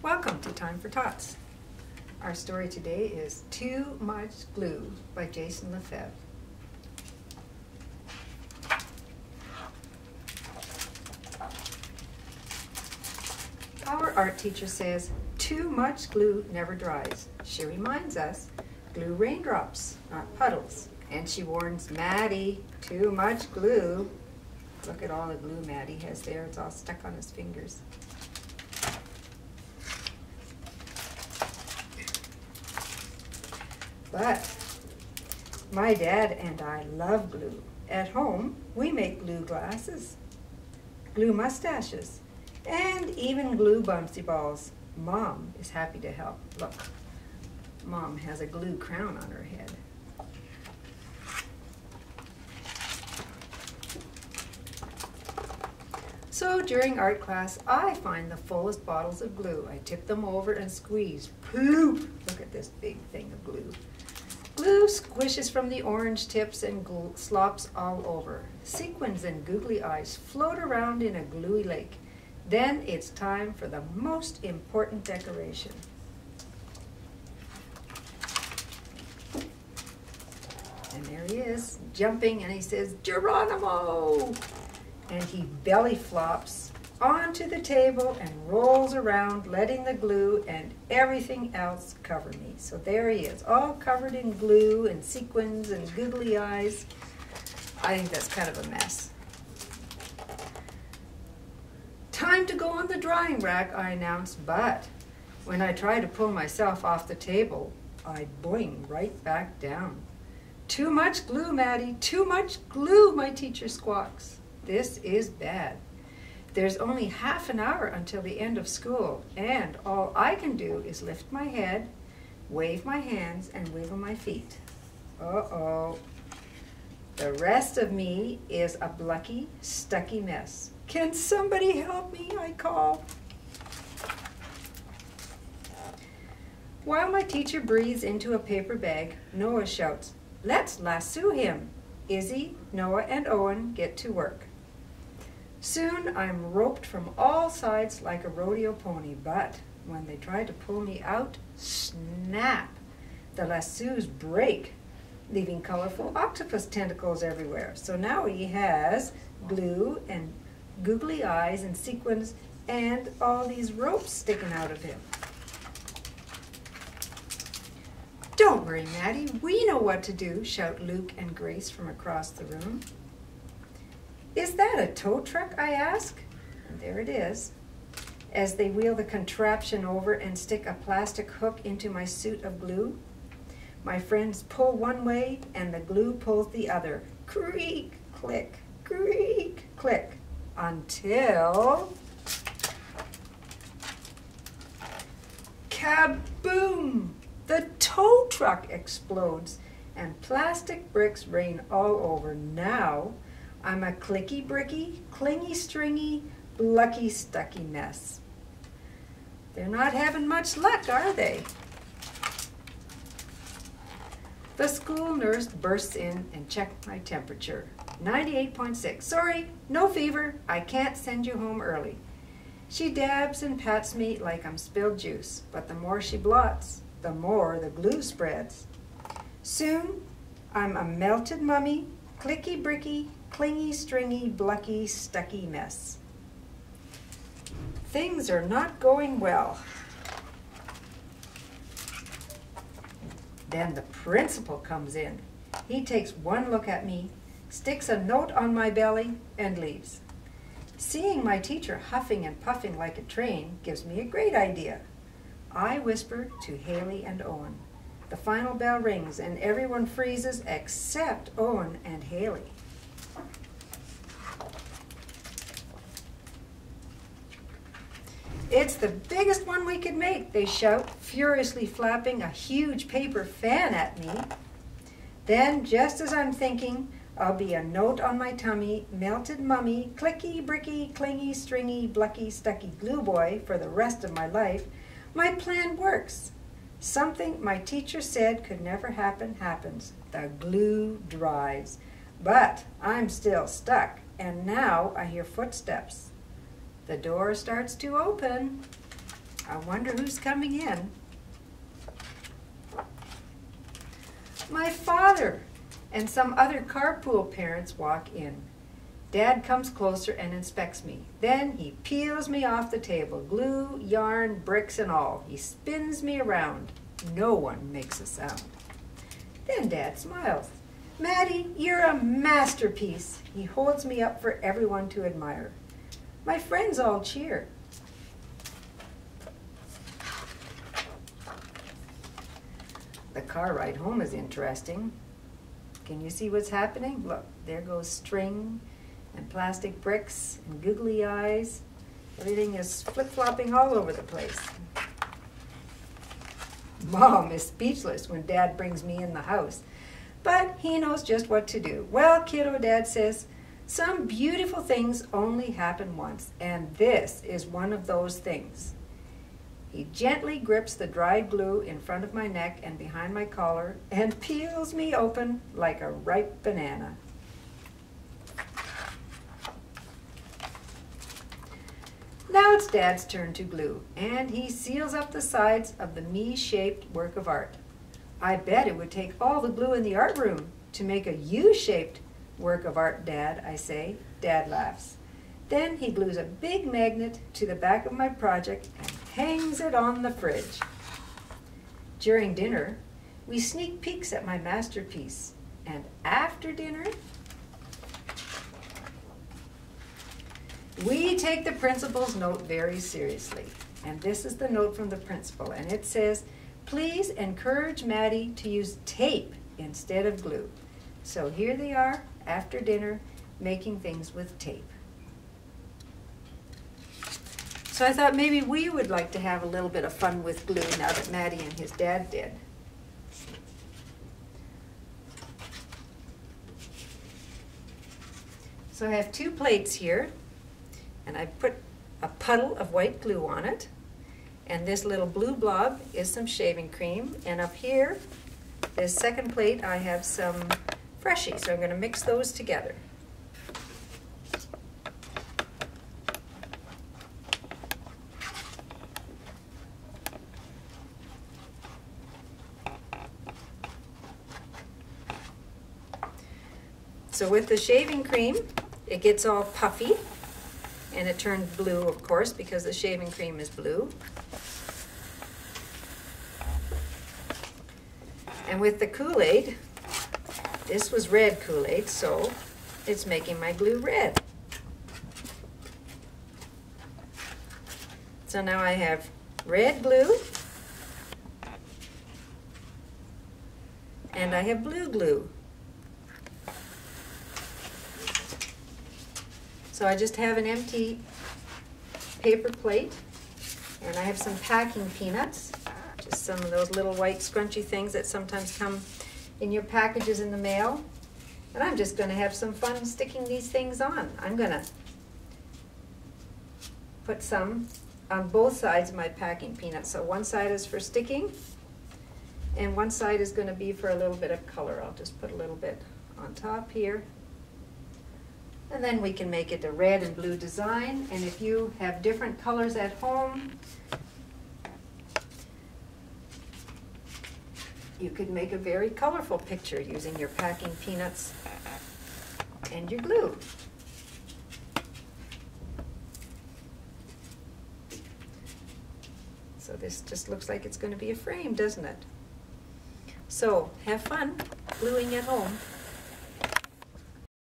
Welcome to Time for Tots. Our story today is Too Much Glue by Jason Lefebvre. Our art teacher says, too much glue never dries. She reminds us, glue raindrops, not puddles. And she warns Matty, too much glue. Look at all the glue Matty has there. It's all stuck on his fingers. But my dad and I love glue. At home, we make glue glasses, glue mustaches, and even glue bumpsy balls. Mom is happy to help. Look, Mom has a glue crown on her head. So during art class, I find the fullest bottles of glue. I tip them over and squeeze. Ploop! Look at this big thing of glue. Glue squishes from the orange tips and slops all over. Sequins and googly eyes float around in a gluey lake. Then it's time for the most important decoration. And there he is, jumping, and he says, Geronimo! and he belly flops onto the table and rolls around, letting the glue and everything else cover me. So there he is, all covered in glue and sequins and googly eyes. I think that's kind of a mess. Time to go on the drying rack, I announced, but when I try to pull myself off the table, I boing right back down. Too much glue, Matty, too much glue, my teacher squawks. This is bad. There's only half an hour until the end of school, and all I can do is lift my head, wave my hands, and wiggle my feet. Uh-oh. The rest of me is a blucky, stucky mess. Can somebody help me, I call. While my teacher breathes into a paper bag, Noah shouts, let's lasso him. Izzy, Noah, and Owen get to work. Soon I'm roped from all sides like a rodeo pony, but when they try to pull me out, snap! The lassos break, leaving colorful octopus tentacles everywhere. So now he has glue and googly eyes and sequins and all these ropes sticking out of him. Don't worry, Matty, we know what to do, shout Luke and Grace from across the room. Is that a tow truck, I ask? There it is. As they wheel the contraption over and stick a plastic hook into my suit of glue, my friends pull one way and the glue pulls the other. Creak, click, creak, click, until... Kaboom! The tow truck explodes and plastic bricks rain all over. Now, I'm a clicky bricky, clingy stringy, lucky stucky mess. They're not having much luck, are they? The school nurse bursts in and checks my temperature. 98.6. Sorry, no fever. I can't send you home early. She dabs and pats me like I'm spilled juice, but the more she blots, the more the glue spreads. Soon, I'm a melted mummy, clicky bricky, clingy, stringy, blucky, stucky mess. Things are not going well. Then the principal comes in. He takes one look at me, sticks a note on my belly, and leaves. Seeing my teacher huffing and puffing like a train gives me a great idea. I whisper to Haley and Owen. The final bell rings and everyone freezes except Owen and Haley. It's the biggest one we could make, they shout, furiously flapping a huge paper fan at me. Then, just as I'm thinking, I'll be a note on my tummy, melted mummy, clicky, bricky, clingy, stringy, blucky, stucky glue boy for the rest of my life, my plan works. Something my teacher said could never happen happens. The glue dries. But I'm still stuck, and now I hear footsteps. The door starts to open. I wonder who's coming in. My father and some other carpool parents walk in. Dad comes closer and inspects me. Then he peels me off the table, glue, yarn, bricks, and all. He spins me around. No one makes a sound. Then Dad smiles. Matty, you're a masterpiece. He holds me up for everyone to admire. My friends all cheer. The car ride home is interesting. Can you see what's happening? Look, there goes string and plastic bricks and googly eyes. Everything is flip-flopping all over the place. Mom is speechless when Dad brings me in the house, but he knows just what to do. Well, kiddo, Dad says, some beautiful things only happen once, and this is one of those things. He gently grips the dried glue in front of my neck and behind my collar and peels me open like a ripe banana. Now it's Dad's turn to glue, and he seals up the sides of the me-shaped work of art. I bet it would take all the glue in the art room to make a U-shaped work of art, Dad, I say. Dad laughs. Then he glues a big magnet to the back of my project and hangs it on the fridge. During dinner, we sneak peeks at my masterpiece. And after dinner, We take the principal's note very seriously. And this is the note from the principal. And it says, please encourage Matty to use tape instead of glue. So here they are, after dinner, making things with tape. So I thought maybe we would like to have a little bit of fun with glue now that Matty and his dad did. So I have two plates here and I put a puddle of white glue on it. And this little blue blob is some shaving cream. And up here, this second plate, I have some So I'm going to mix those together. So with the shaving cream, it gets all puffy and it turned blue, of course, because the shaving cream is blue. And with the Kool-Aid, this was red Kool-Aid, so it's making my glue red. So now I have red glue, and I have blue glue. So I just have an empty paper plate and I have some packing peanuts, just some of those little white scrunchy things that sometimes come in your packages in the mail. And I'm just going to have some fun sticking these things on. I'm going to put some on both sides of my packing peanuts. So one side is for sticking and one side is going to be for a little bit of color. I'll just put a little bit on top here and then we can make it a red and blue design. And if you have different colors at home, you could make a very colorful picture using your packing peanuts and your glue. So this just looks like it's going to be a frame, doesn't it? So have fun gluing at home.